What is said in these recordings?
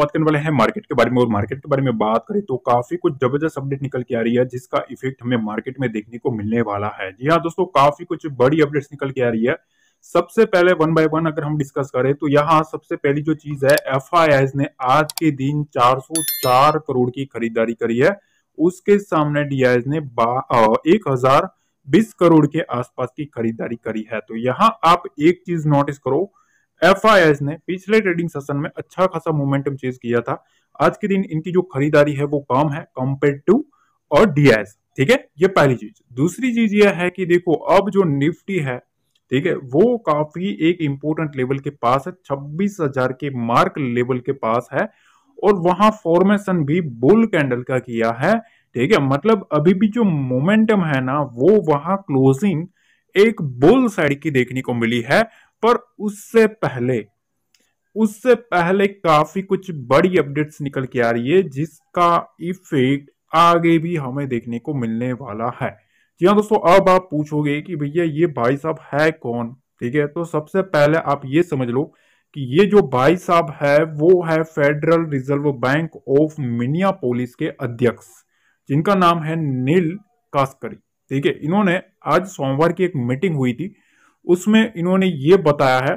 बात करने वाले हैं मार्केट के बारे में, और मार्केट के बारे में बात करें तो काफ़ी कुछ ज़बरदस्त अपडेट निकल के आ रही है, जिसका इफ़ेक्ट हमें मार्केट में देखने को मिलने वाला है। जी हाँ दोस्तों, काफ़ी कुछ बड़ी अपडेट्स निकल के आ रही है। सबसे पहले वन बाय वन अगर हम डिस्कस करें तो यहाँ सबसे पहली जो चीज़ है एफ़ ने आज के दिन 404 करोड़ की खरीदारी करी है। उसके सामने डी ने एक हज़ार बीस करोड़ के आसपास की खरीदारी करी है। तो यहाँ आप एक चीज़ नोटिस करो एफआईएस ने पिछले ट्रेडिंग सेशन में अच्छा खासा मोमेंटम चेज किया था। आज के दिन इनकी जो खरीदारी है वो कम है कंपेयर टू और डीएस ठीक है? ये पहली चीज़। दूसरी चीज़ ये है कि देखो, अब जो निफ्टी है, ठीक है, वो काफ़ी एक इंपॉर्टेंट लेवल के पास है। छब्बीस हज़ार के मार्क लेवल के पास है और वहाँ फॉर्मेशन भी बुल कैंडल का किया है। ठीक है? मतलब अभी भी जो मोमेंटम है ना, वो वहाँ क्लोजिंग एक बुल साइड की देखने को मिली है। पर उससे पहले उससे पहले काफ़ी कुछ बड़ी अपडेट्स निकल के आ रही है, जिसका इफ़ेक्ट आगे भी हमें देखने को मिलने वाला है। जी हाँ दोस्तों, अब आप पूछोगे कि भैया ये भाई साहब है कौन? ठीक है तो सबसे पहले आप ये समझ लो कि ये जो भाई साहब है, वो है फेडरल रिज़र्व बैंक ऑफ़ मिनिया के अध्यक्ष, जिनका नाम है नील कास्करी। ठीक है, इन्होंने आज सोमवार की एक मीटिंग हुई थी उसमें इन्होंने ये बताया है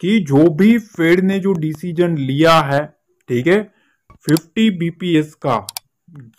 कि जो भी फेड ने जो डिसीज़न लिया है, ठीक है 50 बीपीएस का,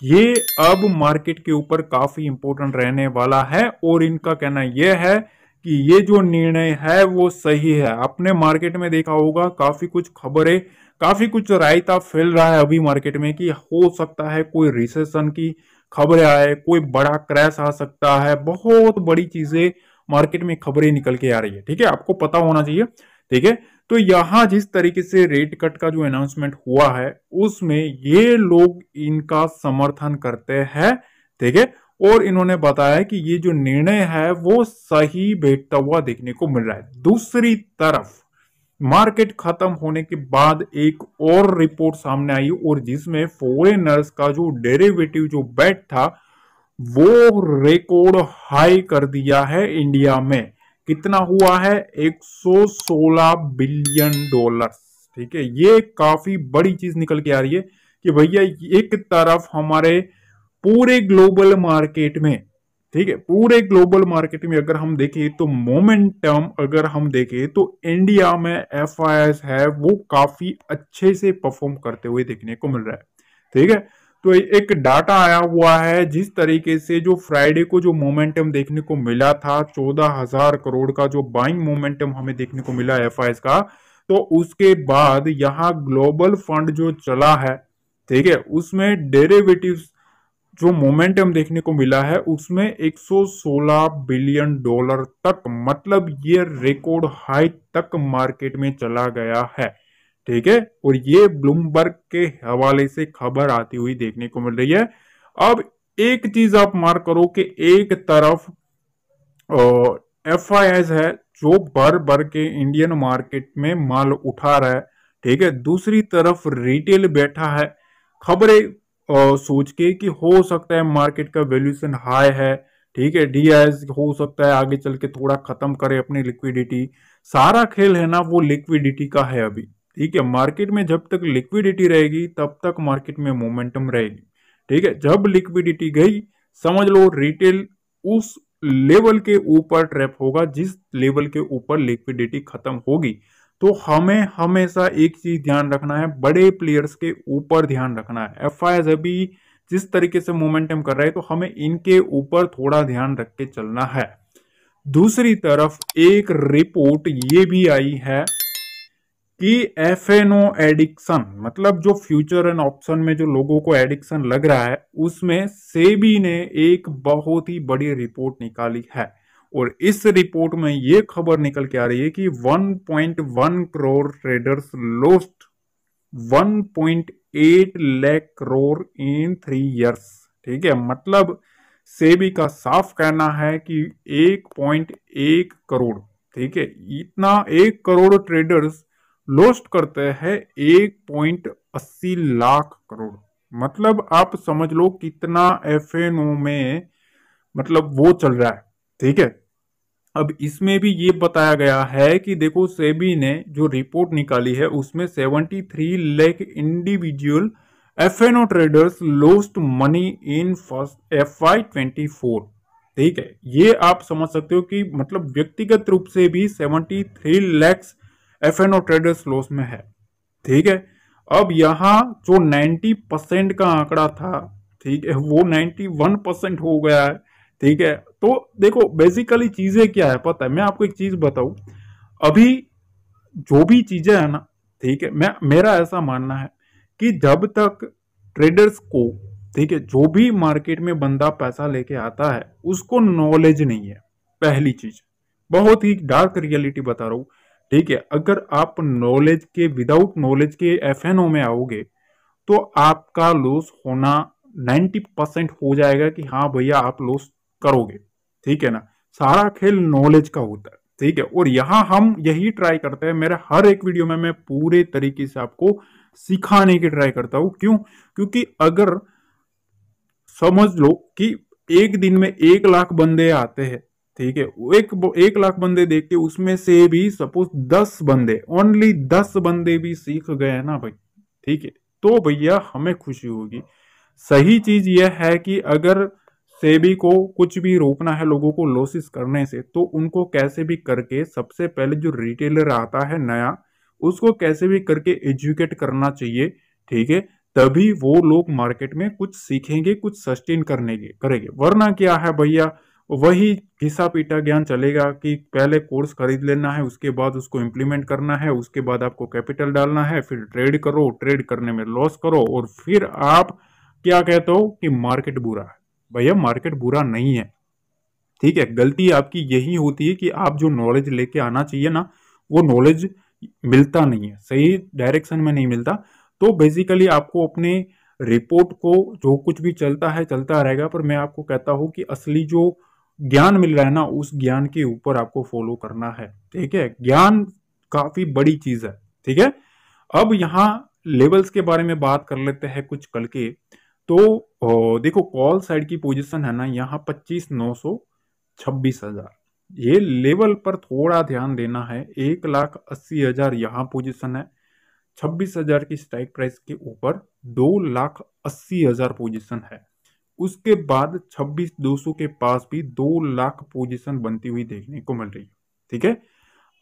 ये अब मार्केट के ऊपर काफ़ी इंपॉर्टेंट रहने वाला है और इनका कहना यह है कि ये जो निर्णय है वो सही है। आपने मार्केट में देखा होगा, काफ़ी कुछ खबरें, काफ़ी कुछ रायता फैल रहा है अभी मार्केट में कि हो सकता है कोई रिसेशन की खबरें आए, कोई बड़ा क्रैश आ सकता है, बहुत बड़ी चीज़ें मार्केट में खबरें निकल के आ रही है, ठीक है? आपको पता होना चाहिए, ठीक है? तो यहाँ जिस तरीके से रेट कट का जो अनाउंसमेंट हुआ है, उसमें ये लोग इनका समर्थन करते हैं, ठीक है? और इन्होंने बताया कि ये जो निर्णय है, वो सही बैठता हुआ देखने को मिल रहा है। दूसरी तरफ़ मार्केट खत्म होने के बाद एक और रिपोर्ट सामने आई, और जिसमें फॉरेनर्स का जो डेरिवेटिव जो बैट था वो रिकॉर्ड हाई कर दिया है इंडिया में। कितना हुआ है? 116 बिलियन डॉलर ठीक है, ये काफ़ी बड़ी चीज़ निकल के आ रही है कि भैया एक तरफ़ हमारे पूरे ग्लोबल मार्केट में, ठीक है, पूरे ग्लोबल मार्केट में अगर हम देखें तो मोमेंटम अगर हम देखें तो इंडिया में एफआईएस है वो काफ़ी अच्छे से परफॉर्म करते हुए देखने को मिल रहा है। ठीक है तो एक डाटा आया हुआ है जिस तरीके से जो फ्राइडे को जो मोमेंटम देखने को मिला था, चौदह हज़ार करोड़ का जो बाइंग मोमेंटम हमें देखने को मिला एफ़ का तो उसके बाद यहाँ ग्लोबल फंड जो चला है, ठीक है, उसमें डेरिवेटिव जो मोमेंटम देखने को मिला है, उसमें 116 बिलियन डॉलर तक मतलब ये रिकॉर्ड हाई तक मार्केट में चला गया है। ठीक है? और ये ब्लूमबर्ग के हवाले से खबर आती हुई देखने को मिल रही है। अब एक चीज़ आप मार्क करो कि एक तरफ़ एफ़ है, जो भर भर के इंडियन मार्केट में माल उठा रहा है, ठीक है? दूसरी तरफ़ रिटेल बैठा है। खबरें सोच के कि हो सकता है मार्केट का वैल्यूएशन हाई है, ठीक है? डी हो सकता है आगे चल के थोड़ा खत्म करे अपनी लिक्विडिटी सारा खेल है ना, वो लिक्विडिटी का है अभी। ठीक है मार्केट में जब तक लिक्विडिटी रहेगी, तब तक मार्केट में मोमेंटम रहेगी। ठीक है, जब लिक्विडिटी गई, समझ लो रिटेल उस लेवल के ऊपर ट्रैप होगा, जिस लेवल के ऊपर लिक्विडिटी खत्म होगी। तो हमें हमेशा एक चीज़ ध्यान रखना है, बड़े प्लेयर्स के ऊपर ध्यान रखना है। एफ़ अभी जिस तरीके से मोमेंटम कर रहे हैं तो हमें इनके ऊपर थोड़ा ध्यान रख के चलना है। दूसरी तरफ़ एक रिपोर्ट ये भी आई है कि एफएनओ एडिक्शन मतलब जो फ्यूचर एंड ऑप्शन में जो लोगों को एडिक्शन लग रहा है, उसमें सेबी ने एक बहुत ही बड़ी रिपोर्ट निकाली है। और इस रिपोर्ट में ये खबर निकल के आ रही है कि 1.1 crore traders lost 1.8 lakh crore in three years ठीक है? मतलब सेबी का साफ़ कहना है कि 1.1 करोड़ ठीक है? इतना एक करोड़ ट्रेडर्स लोस्ट करते हैं एक पॉइंट अस्सी लाख करोड़। मतलब आप समझ लो कितना एफएनओ में मतलब वो चल रहा है, ठीक है? अब इसमें भी ये बताया गया है कि देखो सेबी ने जो रिपोर्ट निकाली है, उसमें 73 lakh individual F N O traders lost money in first F Y twenty four ठीक है? ये आप समझ सकते हो कि मतलब व्यक्तिगत रूप से भी 73 lakhs F N O traders loss में है। ठीक है? अब यहाँ जो 90 परसेंट का आंकड़ा था, ठीक है, वो 91 परसेंट हो गया है। ठीक है? तो देखो बेसिकली चीज़ें क्या है पता है? मैं आपको एक चीज़ बताऊँ। अभी जो भी चीज़ें है ना, ठीक है, मैं, मेरा ऐसा मानना है कि जब तक ट्रेडर्स को, ठीक है, जो भी मार्केट में बंदा पैसा लेके आता है, उसको नॉलेज नहीं है, पहली चीज़। बहुत ही डार्क रियलिटी बता रहा हूँ। ठीक है, अगर आप नॉलेज के विदाउट नॉलेज के एफएनओ में आओगे तो आपका लॉस होना 90 परसेंट हो जाएगा कि हाँ भैया आप लॉस करोगे, ठीक है ना? सारा खेल नॉलेज का होता है, ठीक है? और यहाँ हम यही ट्राई करते हैं, मेरे हर एक वीडियो में मैं पूरे तरीके से आपको सिखाने की ट्राई करता हूँ। क्यों? क्योंकि अगर समझ लो कि एक दिन में एक लाख बंदे आते हैं ठीक है एक एक लाख बंदे देख के उसमें से भी सपोज़ दस बंदे ओनली दस बंदे भी सीख गए ना भाई। ठीक है तो भैया हमें खुशी होगी। सही चीज़ यह है कि अगर सेबी को कुछ भी रोकना है लोगों को लॉसिस करने से तो उनको कैसे भी करके सबसे पहले जो रिटेलर आता है नया, उसको कैसे भी करके एजुकेट करना चाहिए। ठीक है, तभी वो लोग मार्केट में कुछ सीखेंगे, कुछ सस्टेन करने के, करेंगे। वरना क्या है भैया वही घिसा पीटा ज्ञान चलेगा कि पहले कोर्स खरीद लेना है, उसके बाद उसको इम्प्लीमेंट करना है, उसके बाद आपको कैपिटल डालना है, फिर ट्रेड करो ट्रेड करने में लॉस करो और फिर आप क्या कहते हो कि मार्केट बुरा है। भैया मार्केट बुरा नहीं है। ठीक है, गलती आपकी यही होती है कि आप जो नॉलेज लेके आना चाहिए ना, वो नॉलेज मिलता नहीं है, सही डायरेक्शन में नहीं मिलता। तो बेसिकली आपको अपने रिपोर्ट को जो कुछ भी चलता है, चलता रहेगा, पर मैं आपको कहता हूँ कि असली जो ज्ञान मिल रहा है ना, उस ज्ञान के ऊपर आपको फॉलो करना है, ठीक है? ज्ञान काफ़ी बड़ी चीज़ है, ठीक है? अब यहाँ लेवल्स के बारे में बात कर लेते हैं कुछ कल के। तो देखो कॉल साइड की पोजीशन है ना, यहाँ पच्चीस नौ सौ छब्बीस हज़ार। ये लेवल पर थोड़ा ध्यान देना है, एक लाख अस्सी हज़ार यहाँ पोजिशन है, छब्बीस हज़ार की स्ट्राइक प्राइस के ऊपर दो लाख अस्सी हज़ार पोजिशन है। उसके बाद छब्बीस दो सौ के पास भी दो लाख पोजीशन बनती हुई देखने को मिल रही है। ठीक है?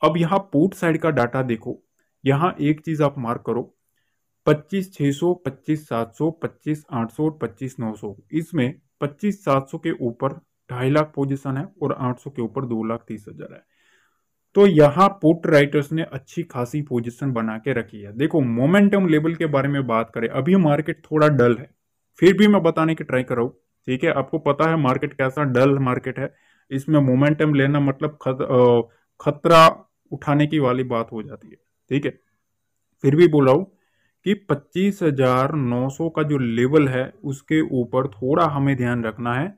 अब यहाँ पोर्ट साइड का डाटा देखो। यहाँ एक चीज़ आप मार्क करो। पच्चीस छः सौ, पच्चीस सात सौ, पच्चीस आठ सौ और पच्चीस नौ सौ। इसमें पच्चीस सात सौ के ऊपर ढाई लाख पोजीशन है और आठ सौ के ऊपर दो लाख तीस हज़ार है। तो यहाँ पुट राइटर्स ने अच्छी खासी पोजीशन बना के रखी है। देखो, मोमेंटम लेवल के बारे में बात करें, अभी मार्केट थोड़ा डल है। फिर भी मैं बताने की ट्राई कर रहा हूँ। ठीक है आपको पता है मार्केट कैसा डल मार्केट है। इसमें मोमेंटम लेना मतलब खत, खतरा उठाने की वाली बात हो जाती है। ठीक है फिर भी बोल रहा हूँ कि पच्चीस हज़ार नौ सौ का जो लेवल है उसके ऊपर थोड़ा हमें ध्यान रखना है।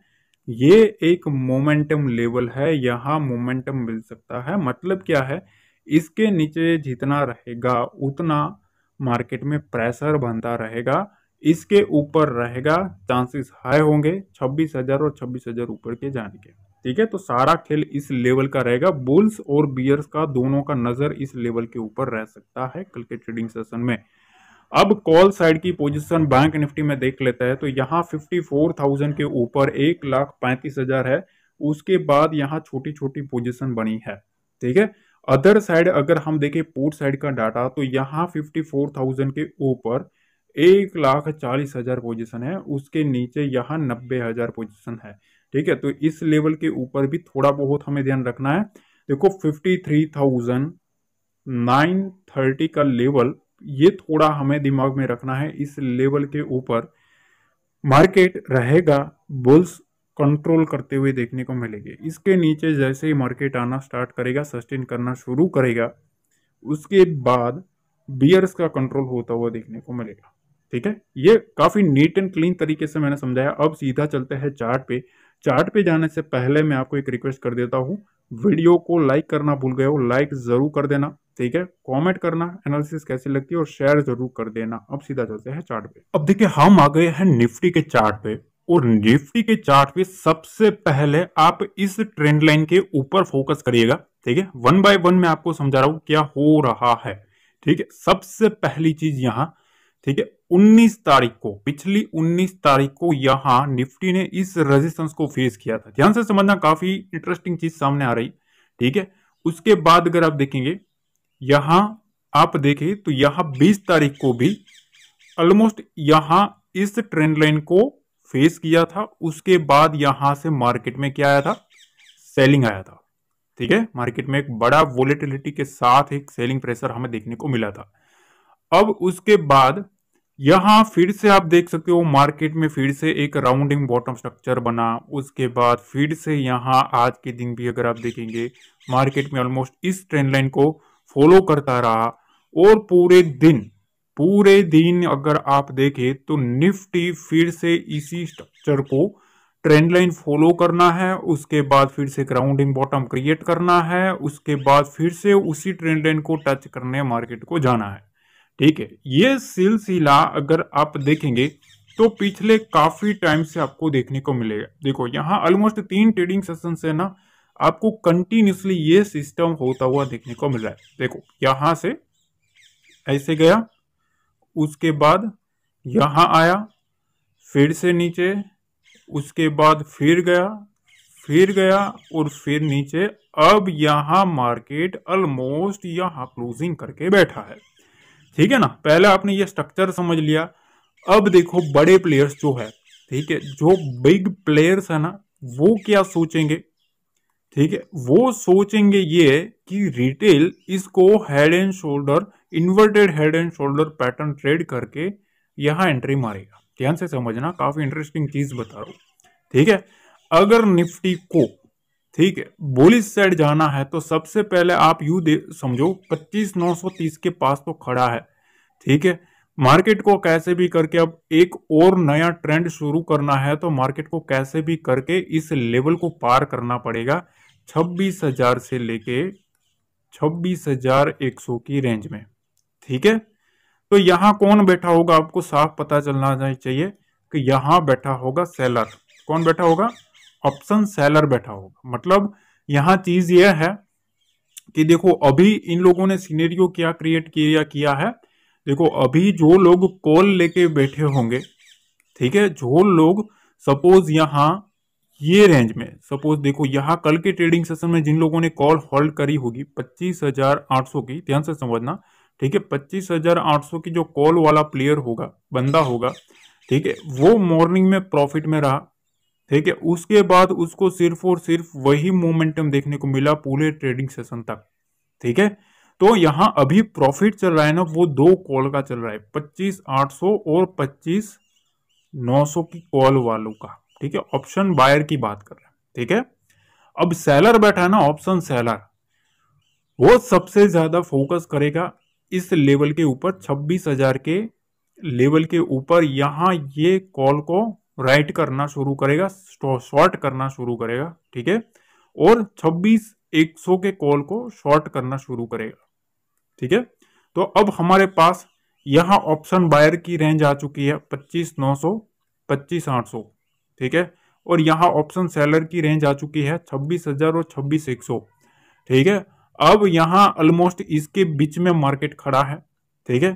ये एक मोमेंटम लेवल है यहाँ मोमेंटम मिल सकता है। मतलब क्या है इसके नीचे जितना रहेगा उतना मार्केट में प्रेशर बनता रहेगा। इसके ऊपर रहेगा चांसेस हाई होंगे छब्बीस हज़ार और छब्बीस हज़ार ऊपर के जाने के। ठीक है? तो सारा खेल इस लेवल का रहेगा। बुल्स और बियर्स का दोनों का नज़र इस लेवल के ऊपर रह सकता है कल के ट्रेडिंग सेशन में। अब कॉल साइड की पोजीशन बैंक निफ्टी में देख लेता है। तो यहाँ 54,000 के ऊपर एक लाख पैंतीस हज़ार है। उसके बाद यहाँ छोटी छोटी पोजीशन बनी है। ठीक है? अदर साइड अगर हम देखें पोर्ट साइड का डाटा तो यहाँ 54,000 के ऊपर एक लाख चालीस हज़ार पोजिशन है, उसके नीचे यहाँ नब्बे हज़ार पोजिशन है। ठीक है तो इस लेवल के ऊपर भी थोड़ा बहुत हमें ध्यान रखना है। देखो fifty three thousand nine thirty का लेवल ये थोड़ा हमें दिमाग में रखना है। इस लेवल के ऊपर मार्केट रहेगा बुल्स कंट्रोल करते हुए देखने को मिलेगी। इसके नीचे जैसे ही मार्केट आना स्टार्ट करेगा सस्टेन करना शुरू करेगा, उसके बाद बियर्स का कंट्रोल होता हुआ देखने को मिलेगा। ठीक है? ये काफ़ी नीट एंड क्लीन तरीके से मैंने समझाया। अब सीधा चलते हैं चार्ट पे। चार्ट पे जाने से पहले मैं आपको एक रिक्वेस्ट कर देता हूँ। वीडियो को लाइक करना भूल गए हो। लाइक ज़रूर कर देना, ठीक है? कमेंट करना एनालिसिस कैसी लगती है और शेयर ज़रूर कर देना। अब सीधा चलते हैं चार्ट पे। अब देखिए, हम आ गए हैं निफ्टी के चार्ट पे। और निफ्टी के चार्ट पे सबसे पहले आप इस ट्रेंड लाइन के ऊपर फोकस करिएगा, ठीक है? वन बाय वन मैं आपको समझा रहा हूँ क्या हो रहा है, ठीक है? सबसे पहली चीज़ यहाँ ठीक है? 19 तारीख को, पिछली 19 तारीख को यहाँ निफ्टी ने इस रेजिस्टेंस को फेस किया था। ध्यान से समझना, काफ़ी इंटरेस्टिंग चीज़ सामने आ रही, ठीक है? उसके बाद अगर आप देखेंगे, यहाँ आप देखें तो यहाँ 20 तारीख को भी ऑलमोस्ट यहाँ इस ट्रेंड लाइन को फेस किया था। उसके बाद यहाँ से मार्केट में क्या आया था? सेलिंग आया था, ठीक है? मार्केट में एक बड़ा वोलेटिलिटी के साथ एक सेलिंग प्रेशर हमें देखने को मिला था। अब उसके बाद यहाँ फिर से आप देख सकते हो मार्केट में फिर से एक राउंडिंग बॉटम स्ट्रक्चर बना। उसके बाद फिर से यहाँ आज के दिन भी अगर आप देखेंगे, मार्केट में ऑलमोस्ट इस ट्रेंड लाइन को फॉलो करता रहा। और पूरे दिन पूरे दिन अगर आप देखें तो निफ्टी फिर से इसी स्ट्रक्चर को ट्रेंड लाइन फॉलो करना है। उसके बाद फिर से ग्राउंडिंग बॉटम क्रिएट करना है। उसके बाद फिर से उसी ट्रेंड लाइन को टच करने मार्केट को जाना है। ठीक है। ये सिलसिला अगर आप देखेंगे तो पिछले काफ़ी टाइम से आपको देखने को मिलेगा। देखो, यहाँ ऑलमोस्ट तीन ट्रेडिंग सेशन से ना, आपको कंटिन्यूसली ये सिस्टम होता हुआ देखने को मिल रहा है। देखो, यहाँ से ऐसे गया, उसके बाद यहाँ आया, फिर से नीचे, उसके बाद फिर गया फिर गया और फिर नीचे। अब यहाँ मार्केट ऑलमोस्ट यहाँ क्लोजिंग करके बैठा है। ठीक है ना? पहले आपने ये स्ट्रक्चर समझ लिया। अब देखो बड़े प्लेयर्स जो है, ठीक है? जो बिग प्लेयर्स है ना, वो क्या सोचेंगे? ठीक है? वो सोचेंगे ये कि रिटेल इसको head and shoulder inverted head and shoulder pattern trade करके यहाँ एंट्री मारेगा। ध्यान से समझना, काफ़ी इंटरेस्टिंग चीज़ बता रहा हूँ। ठीक है? अगर निफ्टी को ठीक है बोलिस साइड जाना है तो सबसे पहले आप यू दे, समझो, पच्चीस नौ सौ तीस के पास तो खड़ा है, ठीक है? मार्केट को कैसे भी करके अब एक और नया ट्रेंड शुरू करना है तो मार्केट को कैसे भी करके इस लेवल को पार करना पड़ेगा, छब्बीस हज़ार से लेके छब्बीस हज़ार एक सौ की रेंज में, ठीक है? तो यहाँ कौन बैठा होगा आपको साफ़ पता चलना चाहिए कि यहाँ बैठा होगा सेलर, कौन बैठा होगा? ऑप्शन सेलर बैठा होगा। मतलब यहाँ चीज़ यह है कि देखो, अभी इन लोगों ने सीनेरियो क्या क्रिएट किया किया है? देखो, अभी जो लोग कॉल लेके बैठे होंगे, ठीक है, जो लोग सपोज़ यहाँ ये रेंज में सपोज़ देखो, यहाँ कल के ट्रेडिंग सेशन में जिन लोगों ने कॉल होल्ड करी होगी, पच्चीस हज़ार आठ सौ की, ध्यान से समझना, ठीक है, पच्चीस हज़ार आठ सौ की जो कॉल वाला प्लेयर होगा, बंदा होगा, ठीक है, वो मॉर्निंग में प्रॉफिट में रहा ठीक है? उसके बाद उसको सिर्फ़ और सिर्फ़ वही मोमेंटम देखने को मिला पूरे ट्रेडिंग सेशन तक। ठीक है? तो यहाँ अभी प्रॉफिट चल रहा है ना, वो दो कॉल का चल रहा है, पच्चीस आठ सौ और पच्चीस नौ सौ की कॉल वालों का। ठीक है? ऑप्शन बायर की बात कर रहे हैं। ठीक है? अब सेलर बैठा है ना ऑप्शन सेलर वो सबसे ज़्यादा फोकस करेगा इस लेवल के ऊपर, छब्बीस हज़ार के लेवल के ऊपर। यहाँ ये कॉल को राइट करना शुरू करेगा शॉर्ट करना शुरू करेगा, ठीक है? और 26 100 के कॉल को शॉर्ट करना शुरू करेगा, ठीक है? तो अब हमारे पास यहाँ ऑप्शन बायर की रेंज आ चुकी है, पच्चीस नौ सौ, पच्चीस आठ सौ, ठीक है? और यहाँ ऑप्शन सेलर की रेंज आ चुकी है, छब्बीस हज़ार और छब्बीस एक सौ, ठीक है? अब यहाँ ऑलमोस्ट इसके बीच में मार्केट खड़ा है, ठीक है?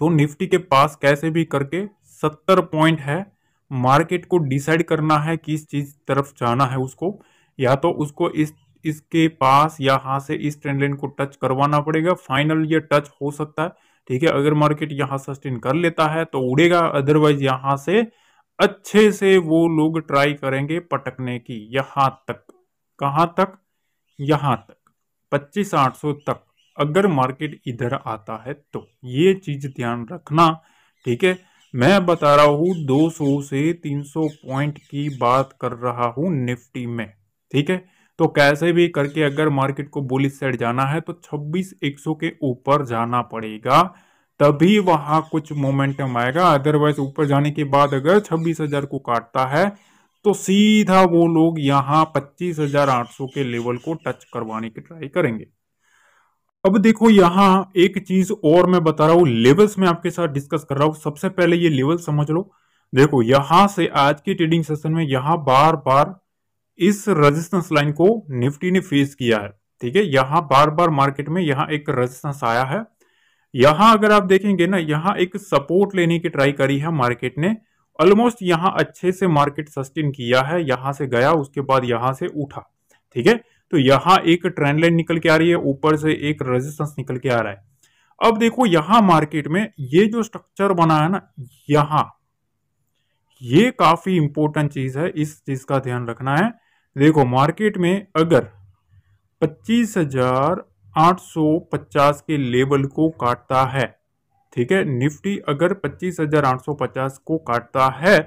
तो निफ्टी के पास कैसे भी करके सत्तर पॉइंट है मार्केट को डिसाइड करना है किस चीज़ तरफ़ जाना है उसको, या तो उसको इस, इसके पास या यहाँ से इस ट्रेंड लाइन को टच करवाना पड़ेगा। फाइनल ये टच हो सकता है। ठीक है, अगर मार्केट यहाँ सस्टेन कर लेता है तो उड़ेगा। अदरवाइज़ यहाँ से अच्छे से वो लोग ट्राई करेंगे पटकने की। यहाँ तक। कहाँ तक? यहाँ तक। पच्चीस आठ सौ तक। अगर मार्केट इधर आता है तो ये चीज़ ध्यान रखना। ठीक है मैं बता रहा हूँ 200 से 300 पॉइंट की बात कर रहा हूँ निफ्टी में, ठीक है? तो कैसे भी करके अगर मार्केट को बुलिस साइड जाना है तो 26 100 के ऊपर जाना पड़ेगा, तभी वहाँ कुछ मोमेंटम आएगा। अदरवाइज़ ऊपर जाने के बाद अगर छब्बीस हज़ार को काटता है तो सीधा वो लोग यहाँ पच्चीस हज़ार आठ सौ के लेवल को टच करवाने की ट्राई करेंगे। अब देखो यहाँ एक चीज़ और मैं बता रहा हूँ लेवल्स में आपके साथ डिस्कस कर रहा हूँ। सबसे पहले ये लेवल समझ लो। देखो, यहाँ से आज के ट्रेडिंग सेशन में यहाँ बार बार इस रेजिस्टेंस लाइन को निफ्टी ने फेस किया है। ठीक है? यहाँ बार बार मार्केट में यहाँ एक रेजिस्टेंस आया है। यहाँ अगर आप देखेंगे ना, यहाँ एक सपोर्ट लेने की ट्राई करी है मार्केट ने। ऑलमोस्ट यहाँ अच्छे से मार्केट सस्टेन किया है, यहाँ से गया, उसके बाद यहाँ से उठा। ठीक है? तो यहाँ एक ट्रेंड लाइन निकल के आ रही है, ऊपर से एक रेजिस्टेंस निकल के आ रहा है। अब देखो यहाँ मार्केट में ये जो स्ट्रक्चर बना है ना, यहाँ, ये काफ़ी इंपॉर्टेंट चीज़ है, इस चीज़ का ध्यान रखना है। देखो मार्केट में अगर पच्चीस हज़ार आठ सौ पचास के लेवल को काटता है, ठीक है? निफ्टी अगर पच्चीस हज़ार आठ सौ पचास को काटता है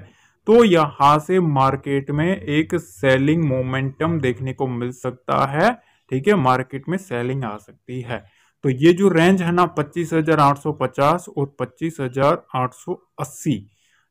तो यहाँ से मार्केट में एक सेलिंग मोमेंटम देखने को मिल सकता है, ठीक है? मार्केट में सेलिंग आ सकती है। तो ये जो रेंज है ना, पच्चीस हज़ार आठ सौ पचास और पच्चीस हज़ार आठ सौ अस्सी,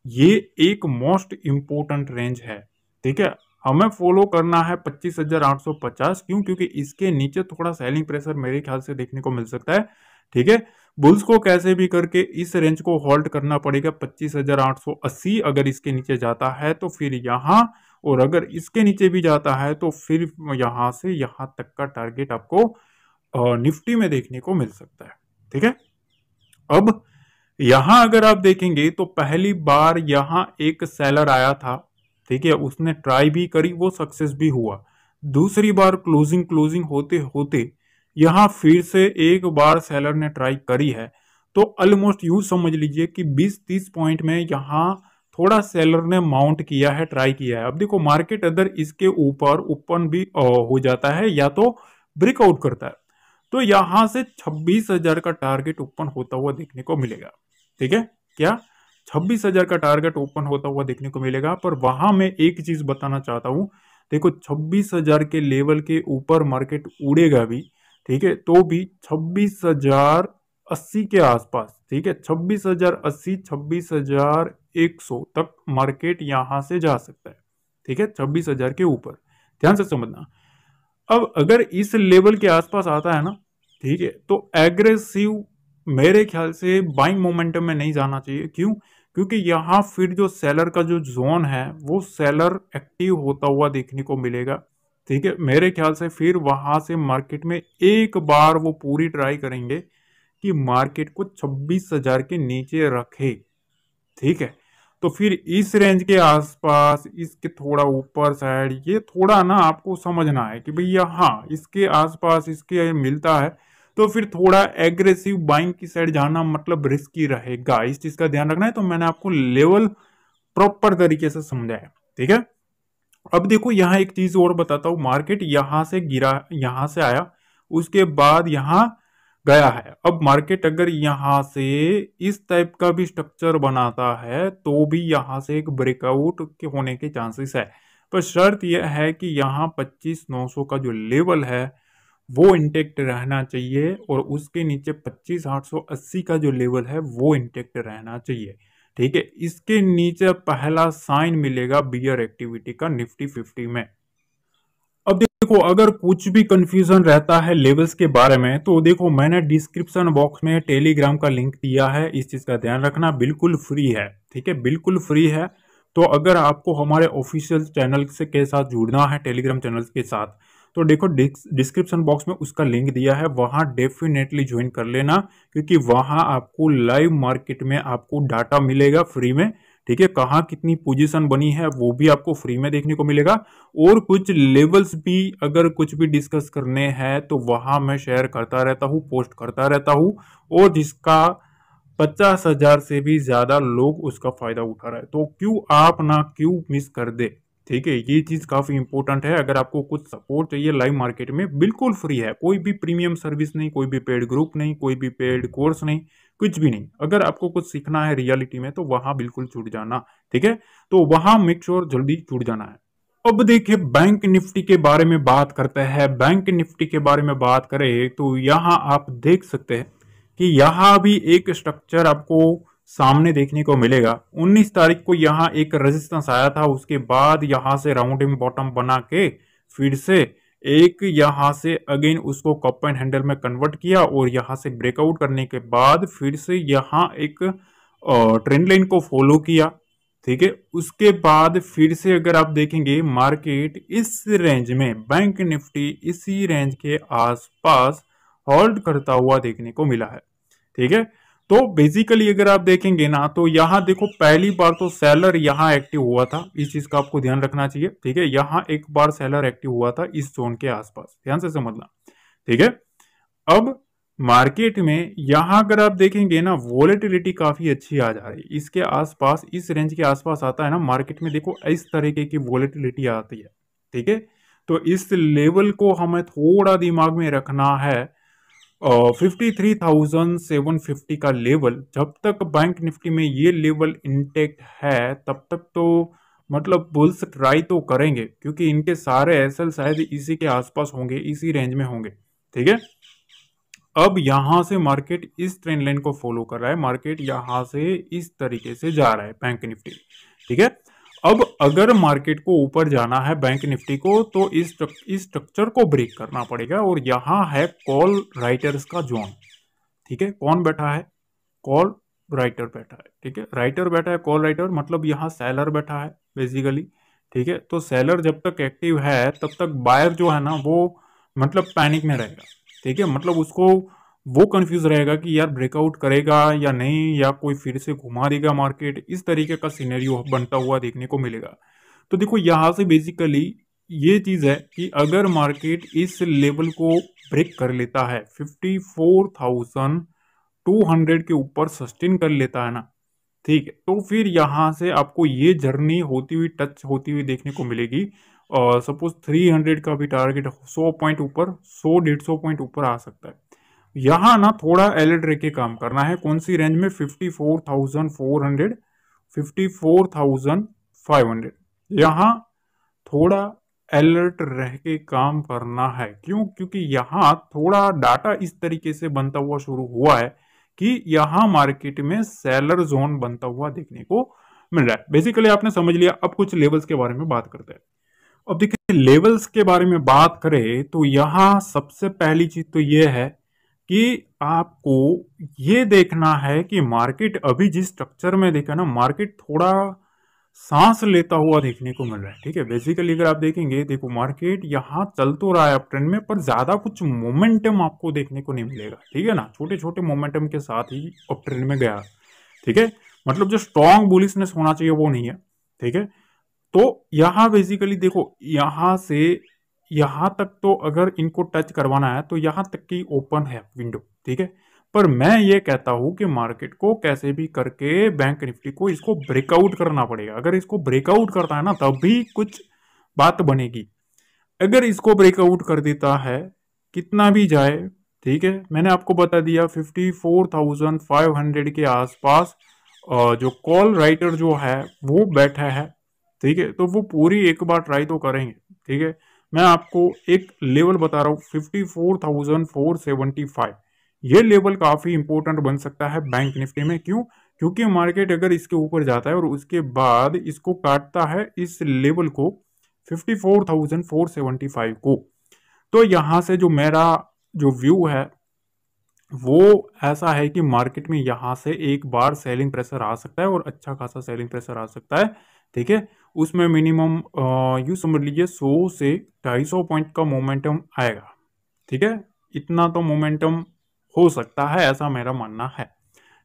ये एक मोस्ट इंपोर्टेंट रेंज है, ठीक है? हमें फॉलो करना है पच्चीस हज़ार आठ सौ पचास क्यों? क्योंकि इसके नीचे थोड़ा सेलिंग प्रेशर मेरे ख्याल से देखने को मिल सकता है, ठीक है? बुल्स को कैसे भी करके इस रेंज को होल्ड करना पड़ेगा पच्चीस हज़ार आठ सौ अस्सी। अगर इसके नीचे जाता है तो फिर यहाँ, और अगर इसके नीचे भी जाता है तो फिर यहाँ से यहाँ तक का टारगेट आपको निफ्टी में देखने को मिल सकता है। ठीक है? अब यहाँ अगर आप देखेंगे तो पहली बार यहाँ एक सेलर आया था। ठीक है? उसने ट्राई भी करी, वो सक्सेस भी हुआ। दूसरी बार क्लोजिंग क्लोजिंग होते होते यहाँ फिर से एक बार सेलर ने ट्राई करी है तो ऑलमोस्ट यू समझ लीजिए कि 20-30 पॉइंट में यहाँ थोड़ा सेलर ने माउंट किया है ट्राई किया है। अब देखो मार्केट अदर इसके ऊपर ओपन भी हो जाता है या तो ब्रेकआउट करता है तो यहाँ से छब्बीस हज़ार का टारगेट ओपन होता हुआ देखने को मिलेगा। ठीक है? क्या? छब्बीस हज़ार का टारगेट ओपन होता हुआ देखने को मिलेगा, पर वहाँ मैं एक चीज़ बताना चाहता हूँ। देखो, छब्बीस हज़ार के लेवल के ऊपर मार्केट उड़ेगा भी ठीक है? तो भी छब्बीस हज़ार अस्सी के आसपास, ठीक है? छब्बीस हज़ार अस्सी, छब्बीस हज़ार एक सौ तक मार्केट यहाँ से जा सकता है, ठीक है? छब्बीस हज़ार के ऊपर। ध्यान से समझना। अब अगर इस लेवल के आसपास आता है ना, ठीक है? तो एग्रेसिव मेरे ख्याल से बाइंग मोमेंटम में नहीं जाना चाहिए। क्यों? क्योंकि यहाँ फिर जो सेलर का जो जोन है, वो सेलर एक्टिव होता हुआ देखने को मिलेगा। ठीक है, मेरे ख्याल से फिर वहाँ से मार्केट में एक बार वो पूरी ट्राई करेंगे कि मार्केट को छब्बीस हज़ार के नीचे रखे, ठीक है? तो फिर इस रेंज के आसपास, इसके थोड़ा ऊपर साइड ये थोड़ा ना आपको समझना है कि भैया हाँ इसके आसपास इसके मिलता है तो फिर थोड़ा एग्रेसिव बाइंग की साइड जाना मतलब रिस्की रहेगा। इस चीज़ का ध्यान रखना है तो मैंने आपको लेवल प्रॉपर तरीके से समझाया, ठीक है? अब देखो, यहाँ एक चीज़ और बताता हूँ। मार्केट यहाँ से गिरा, यहाँ से आया, उसके बाद यहाँ गया है। अब मार्केट अगर यहाँ से इस टाइप का भी स्ट्रक्चर बनाता है तो भी यहाँ से एक ब्रेकआउट के होने के चांसेस है। पर शर्त यह है कि यहाँ पच्चीस नौ सौ का जो लेवल है, वो इंटेक्ट रहना चाहिए और उसके नीचे पच्चीस आठ सौ अस्सी का जो लेवल है, वो इंटेक्ट रहना चाहिए। ठीक है, इसके नीचे पहला साइन मिलेगा बियर एक्टिविटी का निफ्टी फिफ्टी में। अब देखो, अगर कुछ भी कंफ्यूजन रहता है लेवल्स के बारे में तो देखो, मैंने डिस्क्रिप्शन बॉक्स में टेलीग्राम का लिंक दिया है, इस चीज़ का ध्यान रखना, बिल्कुल फ्री है, ठीक है, बिल्कुल फ्री है। तो अगर आपको हमारे ऑफिशियल चैनल के साथ जुड़ना है टेलीग्राम चैनल के साथ तो देखो डिस्क्रिप्शन बॉक्स में उसका लिंक दिया है, वहाँ डेफिनेटली ज्वाइन कर लेना, क्योंकि वहाँ आपको लाइव मार्केट में आपको डाटा मिलेगा फ्री में, ठीक है? कहाँ कितनी पोजीशन बनी है, वो भी आपको फ्री में देखने को मिलेगा। और कुछ लेवल्स भी अगर कुछ भी डिस्कस करने हैं तो वहाँ मैं शेयर करता रहता हूँ, पोस्ट करता रहता हूँ, और जिसका पचास हज़ार से भी ज़्यादा लोग उसका फ़ायदा उठा रहे तो क्यों आप ना क्यों मिस कर दे? ठीक है, ये चीज़ काफ़ी इंपॉर्टेंट है। अगर आपको कुछ सपोर्ट चाहिए लाइव मार्केट में, बिल्कुल फ्री है। कोई भी प्रीमियम सर्विस नहीं, कोई भी पेड ग्रुप नहीं, कोई भी पेड कोर्स नहीं, कुछ भी नहीं। अगर आपको कुछ सीखना है रियलिटी में तो वहाँ बिल्कुल छूट जाना, ठीक है? तो वहाँ मेक श्योर जल्दी छूट जाना है। अब देखिए बैंक निफ्टी के बारे में बात करते हैं। बैंक निफ्टी के बारे में बात करें तो यहाँ आप देख सकते हैं कि यहाँ भी एक स्ट्रक्चर आपको सामने देखने को मिलेगा। 19 तारीख को यहाँ एक रेजिस्टेंस आया था। उसके बाद यहाँ से राउंडिंग बॉटम बना के फिर से एक यहाँ से अगेन उसको कप एंड हैंडल में कन्वर्ट किया और यहाँ से ब्रेकआउट करने के बाद फिर से यहाँ एक ट्रेंड लाइन को फॉलो किया। ठीक है? उसके बाद फिर से अगर आप देखेंगे मार्केट इस रेंज में बैंक निफ्टी इसी रेंज के आसपास होल्ड करता हुआ देखने को मिला है। ठीक है? तो बेसिकली अगर आप देखेंगे ना तो यहाँ देखो पहली बार तो सेलर यहाँ एक्टिव हुआ था। इस चीज़ का आपको ध्यान रखना चाहिए, ठीक है? यहाँ एक बार सेलर एक्टिव हुआ था इस जोन के आसपास। ध्यान से समझना, ठीक है? अब मार्केट में यहाँ अगर आप देखेंगे ना वॉलेटिलिटी काफ़ी अच्छी आ जा रही है। इसके आसपास, इस रेंज के आसपास आता है ना मार्केट में देखो इस तरीके की वोलेटिलिटी आती है, ठीक है? तो इस लेवल को हमें थोड़ा दिमाग में रखना है। फिफ्टी का लेवल, जब तक बैंक निफ्टी में ये लेवल इंटेक्ट है, तब तक तो मतलब बुल्स ट्राई तो करेंगे, क्योंकि इनके सारे एसएल शायद इसी के आसपास होंगे, इसी रेंज में होंगे, ठीक है? अब यहाँ से मार्केट इस ट्रेंड लाइन को फॉलो कर रहा है मार्केट यहाँ से इस तरीके से जा रहा है बैंक निफ्टी ठीक है? अब अगर मार्केट को ऊपर जाना है बैंक निफ्टी को तो इस स्ट्रक्चर को ब्रेक करना पड़ेगा और यहाँ है कॉल राइटर्स का जोन ठीक है? कौन बैठा है? कॉल राइटर बैठा है, ठीक है? राइटर बैठा है कॉल राइटर मतलब यहाँ सेलर बैठा है बेसिकली ठीक है? तो सेलर जब तक एक्टिव है, तब तक बायर जो है ना, वो मतलब पैनिक में रहेगा, ठीक है? मतलब उसको वो कंफ्यूज रहेगा कि यार ब्रेकआउट करेगा या नहीं या कोई फिर से घुमा देगा मार्केट इस तरीके का सिनेरियो बनता हुआ देखने को मिलेगा। तो देखो यहाँ से बेसिकली ये चीज़ है कि अगर मार्केट इस लेवल को ब्रेक कर लेता है 54,200 के ऊपर सस्टेन कर लेता है ना ठीक है तो फिर यहाँ से आपको ये जर्नी होती हुई टच होती हुई देखने को मिलेगी। सपोज़ 300 का भी टारगेट 100 पॉइंट ऊपर 100 डेढ़ सौ पॉइंट ऊपर आ सकता है। यहाँ ना थोड़ा अलर्ट रह के काम करना है। कौन सी रेंज में? Fifty four thousand four hundred fifty four thousand five hundred यहाँ थोड़ा अलर्ट रह के काम करना है। क्यों? क्योंकि यहाँ थोड़ा डाटा इस तरीके से बनता हुआ शुरू हुआ है कि यहाँ मार्केट में सेलर जोन बनता हुआ देखने को मिल रहा है। बेसिकली आपने समझ लिया। अब कुछ लेवल्स के बारे में बात करते हैं। अब देखिए लेवल्स के बारे में बात करें तो यहाँ सबसे पहली चीज़ तो यह है कि आपको ये देखना है कि मार्केट अभी जिस स्ट्रक्चर में देखा ना, मार्केट थोड़ा सांस लेता हुआ देखने को मिल रहा है, ठीक है? बेसिकली अगर आप देखेंगे, देखो मार्केट यहाँ चल तो रहा है अप ट्रेंड में, पर ज़्यादा कुछ मोमेंटम आपको देखने को नहीं मिलेगा, ठीक है ना? छोटे छोटे मोमेंटम के साथ ही अप ट्रेंड में गया, ठीक है? मतलब जो स्ट्रॉन्ग बुलिसनेस होना चाहिए वो नहीं है, ठीक है? तो यहाँ बेसिकली देखो, यहाँ से यहाँ तक तो अगर इनको टच करवाना है तो यहाँ तक की ओपन है विंडो, ठीक है? पर मैं ये कहता हूँ कि मार्केट को कैसे भी करके बैंक निफ्टी को इसको ब्रेकआउट करना पड़ेगा। अगर इसको ब्रेकआउट करता है ना तभी कुछ बात बनेगी। अगर इसको ब्रेकआउट कर देता है, कितना भी जाए, ठीक है? मैंने आपको बता दिया fifty four thousand five hundred के आसपास जो कॉल राइटर जो है, वो बैठा है, ठीक है? तो वो पूरी एक बार ट्राई तो करेंगे, ठीक है? मैं आपको एक लेवल बता रहा हूँ fifty four thousand four seventy five ये लेवल काफ़ी इंपॉर्टेंट बन सकता है बैंक निफ्टी में। क्यों? क्योंकि मार्केट अगर इसके ऊपर जाता है और उसके बाद इसको काटता है इस लेवल को fifty four thousand four seventy five को तो यहाँ से जो मेरा जो व्यू है, वो ऐसा है कि मार्केट में यहाँ से एक बार सेलिंग प्रेशर आ सकता है और अच्छा खासा सेलिंग प्रेशर आ सकता है। ठीक है? उसमें मिनिमम यू समझ लीजिए सौ से ढाई सौ पॉइंट का मोमेंटम आएगा। ठीक है? इतना तो मोमेंटम हो सकता है, ऐसा मेरा मानना है।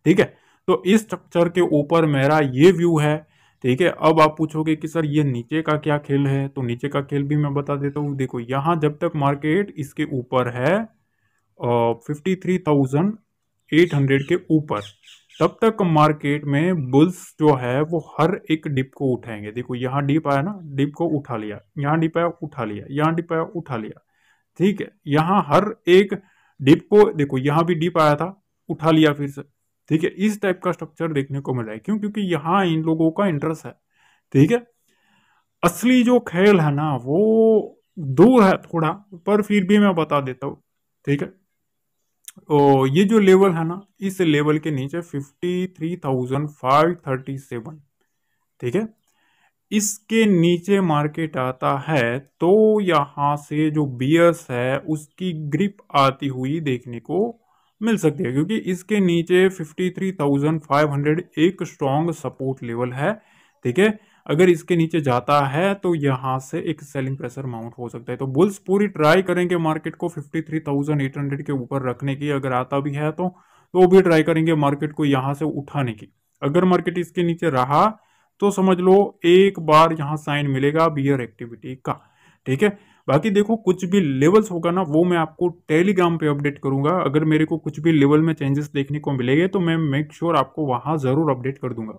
ठीक है? तो इस स्ट्रक्चर के ऊपर मेरा ये व्यू है। ठीक है? अब आप पूछोगे कि सर ये नीचे का क्या खेल है? तो नीचे का खेल भी मैं बता देता हूँ। देखो, यहाँ जब तक मार्केट इसके ऊपर है fifty three thousand eight hundred के ऊपर तब तक मार्केट में बुल्स जो है, वो हर एक डिप को उठाएँगे। देखो, यहाँ डिप आया ना, डिप को उठा लिया, यहाँ डिप आया, उठा लिया, यहाँ डिप आया, उठा लिया। ठीक है, यहाँ हर एक डिप को, देखो, यहाँ भी डिप आया था, उठा लिया फिर से। ठीक है, इस टाइप का स्ट्रक्चर देखने को मिल है। क्यों? क्योंकि यहाँ इन लोगों का इंटरेस्ट है। ठीक है, असली जो खेल है ना, वो दूर है थोड़ा, पर फिर भी मैं बता देता हूँ। ठीक है ये जो लेवल है ना, इस लेवल के नीचे fifty three thousand five thirty seven ठीक है? इसके नीचे मार्केट आता है तो यहाँ से जो बियर्स है, उसकी ग्रिप आती हुई देखने को मिल सकती है, क्योंकि इसके नीचे fifty three thousand five hundred एक स्ट्रॉन्ग सपोर्ट लेवल है, ठीक है? अगर इसके नीचे जाता है तो यहाँ से एक सेलिंग प्रेशर माउंट हो सकता है। तो बुल्स पूरी ट्राई करेंगे मार्केट को 53,800 के ऊपर रखने की अगर आता भी है तो तो भी ट्राई करेंगे मार्केट को यहाँ से उठाने की। अगर मार्केट इसके नीचे रहा तो समझ लो एक बार यहाँ साइन मिलेगा बियर एक्टिविटी का। ठीक है? बाकी देखो कुछ भी लेवल्स होगा ना वो मैं आपको टेलीग्राम पे अपडेट करूँगा। अगर मेरे को कुछ भी लेवल में चेंजेस देखने को मिलेंगे तो मैं मेक श्योर आपको वहाँ ज़रूर अपडेट कर दूँगा।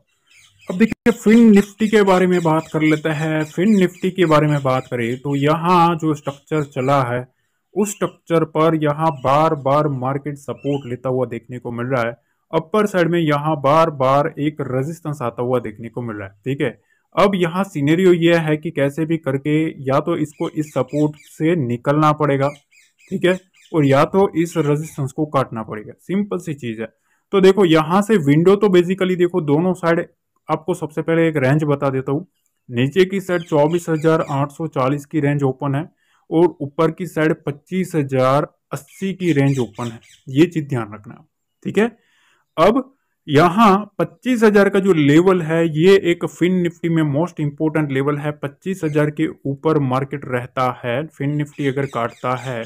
अब देखिए, फिन निफ्टी के बारे में बात कर लेते हैं। फिन निफ्टी के बारे में बात करें तो यहाँ जो स्ट्रक्चर चला है, उस स्ट्रक्चर पर यहाँ बार बार मार्केट सपोर्ट लेता हुआ देखने को मिल रहा है। अपर साइड में यहाँ बार बार एक रेजिस्टेंस आता हुआ देखने को मिल रहा है, ठीक है? अब यहाँ सीनेरियो ये है कि कैसे भी करके या तो इसको इस सपोर्ट से निकलना पड़ेगा, ठीक है? और या तो इस रेजिस्टेंस को काटना पड़ेगा। सिंपल सी चीज़ है। तो देखो, यहाँ से विंडो तो बेसिकली देखो, दोनों साइड आपको सबसे पहले एक रेंज बता देता हूँ। नीचे की साइड चौबीस हज़ार आठ सौ चालीस की रेंज ओपन है और ऊपर की साइड पच्चीस हज़ार अस्सी की रेंज ओपन है। ये चीज़ ध्यान रखना, ठीक है? अब यहाँ पच्चीस हज़ार का जो लेवल है, ये एक फिन निफ्टी में मोस्ट इंपोर्टेंट लेवल है। पच्चीस हज़ार के ऊपर मार्केट रहता है फिन निफ्टी अगर काटता है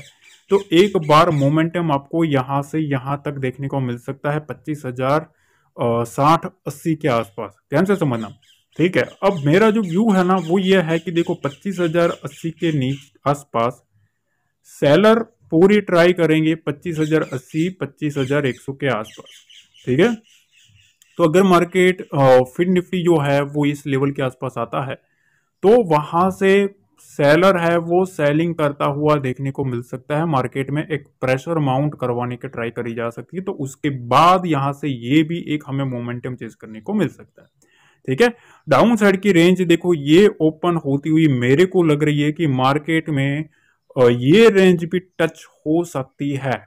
तो एक बार मोमेंटम आपको यहाँ से यहाँ तक देखने को मिल सकता है। पच्चीस हज़ार साठ अस्सी के आसपास। ध्यान से समझना। ठीक है? अब मेरा जो व्यू है ना, वो ये है कि देखो, पच्चीस हज़ार अस्सी के नीच आसपास सेलर पूरी ट्राई करेंगे पच्चीस हज़ार अस्सी, पच्चीस हज़ार एक सौ के आसपास। ठीक है? तो अगर मार्केट फिट निफ्टी जो है, वो इस लेवल के आसपास आता है तो वहाँ से सेलर है, वो सेलिंग करता हुआ देखने को मिल सकता है। मार्केट में एक प्रेशर माउंट करवाने की ट्राई करी जा सकती है तो उसके बाद यहाँ से ये भी एक हमें मोमेंटम चेज करने को मिल सकता है। ठीक है? डाउन साइड की रेंज देखो, ये ओपन होती हुई मेरे को लग रही है कि मार्केट में ये रेंज भी टच हो सकती है।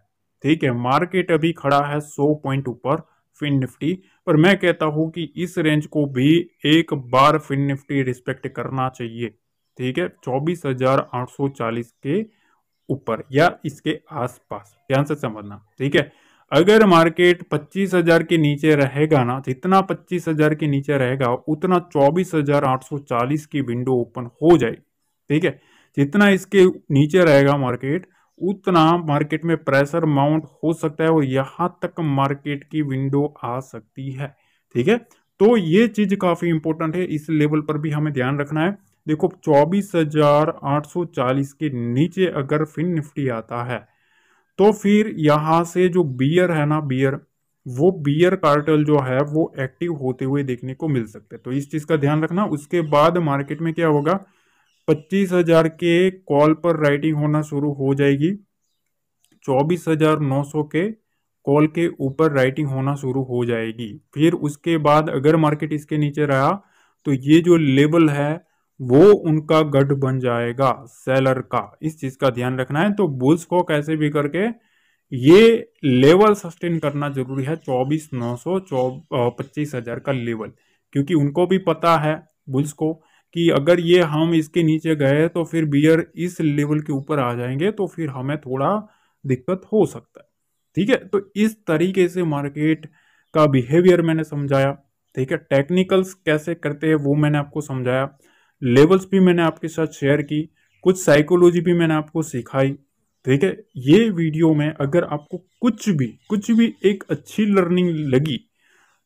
ठीक है? मार्केट अभी खड़ा है सौ पॉइंट ऊपर फिन निफ्टी, पर मैं कहता हूँ कि इस रेंज को भी एक बार फिन निफ्टी रिस्पेक्ट करना चाहिए। ठीक है, चौबीस हज़ार आठ सौ चालीस के ऊपर या इसके आसपास, ध्यान से समझना, ठीक है। अगर मार्केट पच्चीस हज़ार के नीचे रहेगा ना जितना पच्चीस हज़ार के नीचे रहेगा, उतना चौबीस हज़ार आठ सौ चालीस की विंडो ओपन हो जाएगी ठीक है। जितना इसके नीचे रहेगा मार्केट उतना मार्केट में प्रेशर माउंट हो सकता है और यहाँ तक मार्केट की विंडो आ सकती है, ठीक है। तो ये चीज़ काफ़ी इंपॉर्टेंट है, इस लेवल पर भी हमें ध्यान रखना है। देखो, चौबीस हज़ार आठ सौ चालीस के नीचे अगर फिन निफ्टी आता है तो फिर यहाँ से जो बियर है ना, बियर, वो बियर कार्टल जो है, वो एक्टिव होते हुए देखने को मिल सकते हैं। तो इस चीज़ का ध्यान रखना। उसके बाद मार्केट में क्या होगा? पच्चीस हज़ार के कॉल पर राइटिंग होना शुरू हो जाएगी। चौबीस हज़ार नौ सौ के कॉल के ऊपर राइटिंग होना शुरू हो जाएगी। फिर उसके बाद अगर मार्केट इसके नीचे रहा तो ये जो लेवल है वो उनका गढ़ बन जाएगा सेलर का। इस चीज़ का ध्यान रखना है। तो बुल्स को कैसे भी करके ये लेवल सस्टेन करना ज़रूरी है चौबीस नौ सौ पच्चीस हज़ार का लेवल क्योंकि उनको भी पता है बुल्स को कि अगर ये हम इसके नीचे गए तो फिर बियर इस लेवल के ऊपर आ जाएँगे तो फिर हमें थोड़ा दिक्कत हो सकता है। ठीक है? तो इस तरीके से मार्केट का बिहेवियर मैंने समझाया। ठीक है? टेक्निकल्स कैसे करते हैं वो मैंने आपको समझाया। लेवल्स भी मैंने आपके साथ शेयर की, कुछ साइकोलॉजी भी मैंने आपको सिखाई, ठीक है? ये वीडियो में अगर आपको कुछ भी कुछ भी एक अच्छी लर्निंग लगी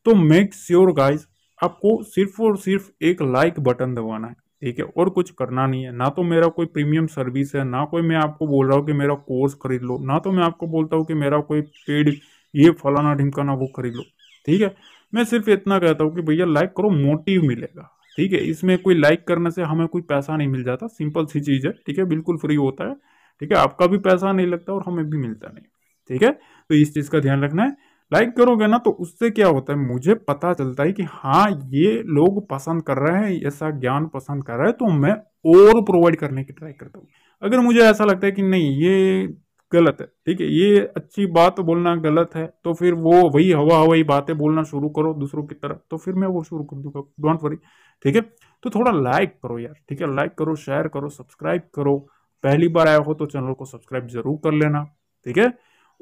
तो मेक श्योर गाइज़ आपको सिर्फ़ और सिर्फ़ एक लाइक बटन दबाना है, ठीक है? और कुछ करना नहीं है। ना तो मेरा कोई प्रीमियम सर्विस है, ना कोई मैं आपको बोल रहा हूँ कि मेरा कोर्स खरीद लो, ना तो मैं आपको बोलता हूँ कि मेरा कोई पेड ये फलाना ढिमकाना वो खरीद लो, ठीक है? मैं सिर्फ़ इतना कहता हूँ कि भैया लाइक करो मोटिव मिलेगा। ठीक है, इसमें कोई लाइक करने से हमें कोई पैसा नहीं मिल जाता सिंपल सी चीज़ है, ठीक है, बिल्कुल फ्री होता है, ठीक है, आपका भी पैसा नहीं लगता और हमें भी मिलता नहीं, ठीक है तो इस चीज़ का ध्यान रखना है। लाइक करोगे ना तो उससे क्या होता है, मुझे पता चलता है कि हाँ ये लोग पसंद कर रहे हैं, ऐसा ज्ञान पसंद कर रहे हैं तो मैं और प्रोवाइड करने की ट्राई करता हूँ। अगर मुझे ऐसा लगता है कि नहीं, ये गलत है, ठीक है, ये अच्छी बात बोलना गलत है तो फिर वो वही हवा हवाई बातें बोलना शुरू करो दूसरों की तरफ़ तो फिर मैं वो शुरू कर दूँगा डोंट वरी ठीक है? तो थोड़ा लाइक करो यार, ठीक है? लाइक करो शेयर करो सब्सक्राइब करो। पहली बार आया हो तो चैनल को सब्सक्राइब ज़रूर कर लेना, ठीक है?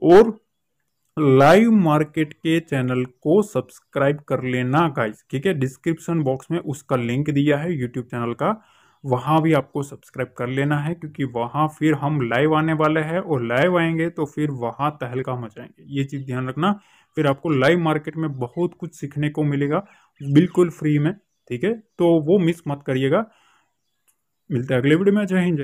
और लाइव मार्केट के चैनल को सब्सक्राइब कर लेना गाइस ठीक है? डिस्क्रिप्शन बॉक्स में उसका लिंक दिया है यूट्यूब चैनल का, वहाँ भी आपको सब्सक्राइब कर लेना है, क्योंकि वहाँ फिर हम लाइव आने वाले हैं और लाइव आएँगे तो फिर वहाँ तहलका मचाएँगे। ये चीज़ ध्यान रखना, फिर आपको लाइव मार्केट में बहुत कुछ सीखने को मिलेगा, बिल्कुल फ्री में। ठीक है? तो वो मिस मत करिएगा। मिलते हैं अगले वीडियो में। जय हिंद।